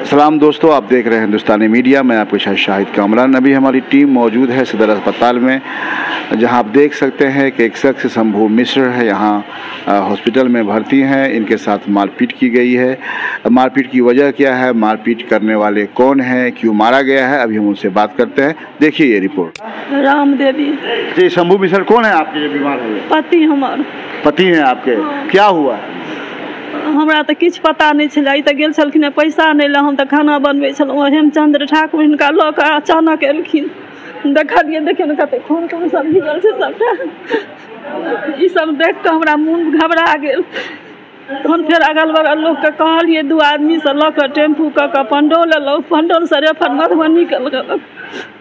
सलाम दोस्तों आप देख रहे हैं हिंदुस्तानी मीडिया। मैं आपके साथ शाहिद कामरान। अभी हमारी टीम मौजूद है सदर अस्पताल में जहाँ आप देख सकते हैं कि एक शख्स शंभू मिश्र है यहाँ हॉस्पिटल में भर्ती हैं। इनके साथ मारपीट की गई है। मारपीट की वजह क्या है? मारपीट करने वाले कौन हैं? क्यों मारा गया है? अभी हम उनसे बात करते हैं। देखिए ये रिपोर्ट। राम देवी। जी शंभू मिश्र कौन है? आपके जो बीमार हुए पति हमर। पति हैं आपके। क्या हुआ? हमरा तऽ किछु पता नहि छलै। ई तऽ गेल छलखिन हेँ पैसा नहि लए हम तऽ खाना बनबै छलहुँ। हेमचंद्र ठाकुर हिनका लऽ कऽ अचानक एलखिन। देखलियै देखियौ ने कतेक खून खून सब भिगल छै सबटा। ई सब देख कऽ हमरा मोन घबरा गेल। तहन फेर अगल बगल लोकके कहलियै दू आदमीसँ लऽ कऽ टेंपू कऽ कऽ पंडौल एलहुँ पंडौलसँ रेफर मधुबनी केलक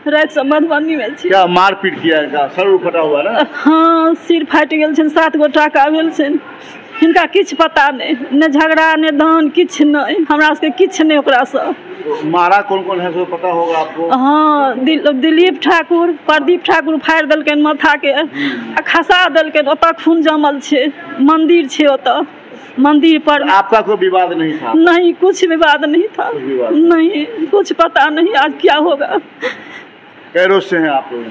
रातिसँ मधुबनीमे छी। क्या मारपीट किया सर फटा हुआ ना? हाँ सिर फाटि गेल छनि सात गो टाका भेल छनि। हिनका किछु पता नहि ने झगड़ा ने दान किछु नहि हमरा सबके किछु नहि ओकरासँ। मारा कौन कौन है पता होगा आपको? हाँ दिल, दिलीप ठाकुर प्रदीप ठाकुर फाड़ि देलकनि माथाके आ खसा देलकनि ओतऽ खून जमल छै मंदिर छै ओतऽ मंदिर पर आपका कोई विवाद नहीं था? नहीं कुछ विवाद नहीं था। कुछ विवाद नहीं कुछ पता नहीं आज क्या होगा। कै रोज से हैं आप लोग?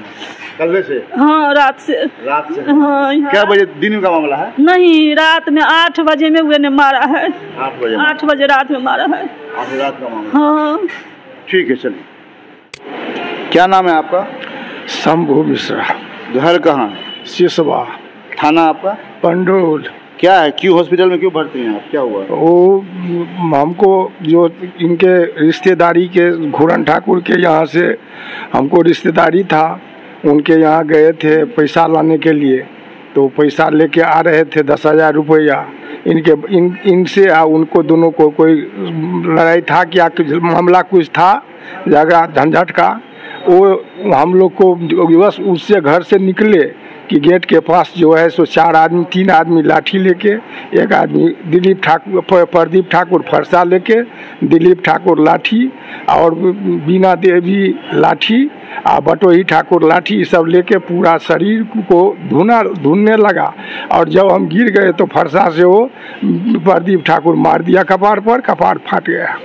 कल से? हाँ रात से। रात से। हाँ यहाँ- क्या बजे दिन का मामला है? नहीं रात में आठ बजे में हुए ने मारा है। आठ बजे आठ बजे रात में मारा है। आठ रात का मामला। हाँ। ठीक है चलिए। क्या नाम है आपका? शंभू मिश्रा। घर कहाँ है? सिसवा। थाना आपका? पंडोल। क्या है? क्यों हॉस्पिटल में क्यों भर्ती हैं आप? क्या हुआ? वो हमको जो इनके रिश्तेदारी के घूरन ठाकुर के यहाँ से हमको रिश्तेदारी था, उनके यहाँ गए थे पैसा लाने के लिए। तो पैसा लेके आ रहे थे दस हज़ार रुपया। इनके, इन, इनसे आ, उनको दोनों को कोई लड़ाई था क्या कुछ मामला कुछ था? झगड़ा झंझट का। वो हम लोग को बस उससे घर से निकले। कि गेट के पास जो है सो चार आदमी, तीन आदमी लाठी लेके, एक आदमी दिलीप ठाकुर प्रदीप ठाकुर फरसा लेके, दिलीप ठाकुर लाठी और बीना देवी लाठी आ बटोही ठाकुर लाठी सब लेके पूरा शरीर को धुना, धुनने लगा। और जब हम गिर गए तो फरसा से वो प्रदीप ठाकुर मार दिया, कपार पर, कपार फाट गया।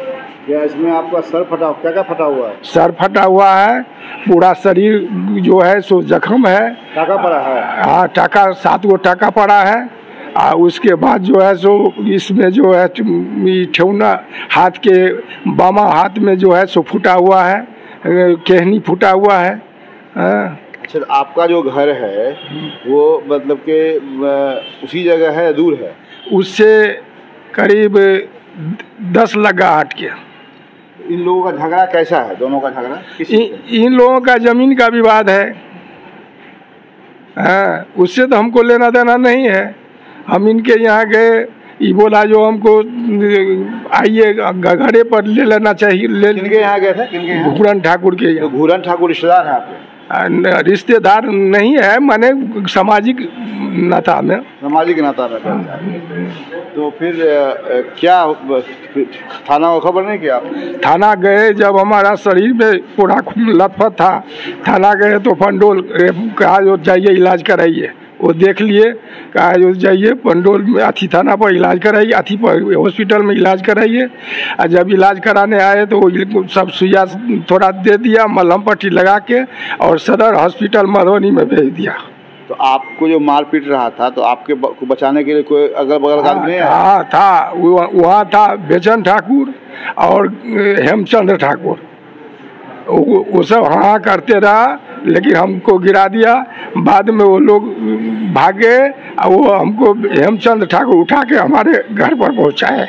क्या इसमें आपका सर फटा क्या क्या फटा हुआ है? सर फटा हुआ है पूरा शरीर जो है सो जख्म है। टाका पड़ा है। हाँ टाका सात गो टाका पड़ा है आ उसके बाद जो है सो इसमें जो है ठेहुना हाथ के बामा हाथ में जो है सो फूटा हुआ है केहनी फूटा हुआ है हाँ। अच्छा आपका जो घर है वो मतलब के उसी जगह है दूर है? उससे करीब दस लगा हट के। इन लोगों का झगड़ा कैसा है? दोनों का झगड़ा? इन, इन लोगों का ज़मीन का विवाद है। हाँ उससे तो हमको लेना देना नहीं है। हम इनके यहाँ गए ये बोला जो हमको आइए घड़े घरे पर ले लेना चाहिए ले किनके यहाँ गए थे? घूरन ठाकुर के तो घूरन ठाकुर रिश्तेदार है आपके? आ, रिश्तेदार नहीं है माने सामाजिक नाता में। सामाजिक नाता रहता तो फिर क्या थाना को खबर नहीं किया? थाना गए जब हमारा शरीर में पूरा लथपथ था। थाना गए तो फंडोल कहा जो जाइए इलाज कराइए। वो देख लिए कहा जो जाइए पंडोल में अथी थाना पर इलाज कराइए अथी पर हॉस्पिटल में इलाज कराइए। और जब इलाज कराने आए तो वो सब सुइया थोड़ा दे दिया मलहम पट्टी लगा के और सदर हॉस्पिटल मधुबनी में भेज दिया। तो आपको जो मार पीट रहा था तो आपके को बचाने के लिए कोई अगल बगल का आदमी हाँ? था वो- वहाँ था बेचन ठाकुर और हेमचंद्र ठाकुर। वो सब हाँ करते रहा लेकिन हमको गिरा दिया। बाद में वो लोग भागे और वो हमको हेमचंद्र ठाकुर उठा के हमारे घर पर पहुँचाए।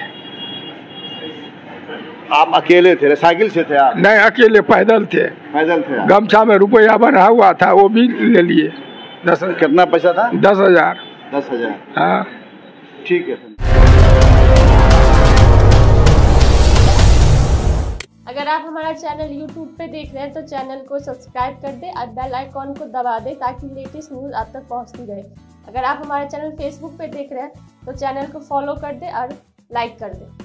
आप अकेले थे साइकिल से थे आप? नहीं अकेले पैदल थे। पैदल थे गमछा में रुपया बना हुआ था वो भी ले लिए। दस कितना पैसा था? दस हज़ार। दस हज़ार। हाँ। ठीक है। अगर आप हमारा चैनल यूट्यूब पे देख रहे हैं तो चैनल को सब्सक्राइब कर दें और बेल आइकॉन को दबा दें ताकि लेटेस्ट न्यूज़ आप तक पहुँचती रहे। अगर आप हमारा चैनल फेसबुक पे देख रहे हैं तो चैनल को फॉलो कर दें और लाइक कर दें।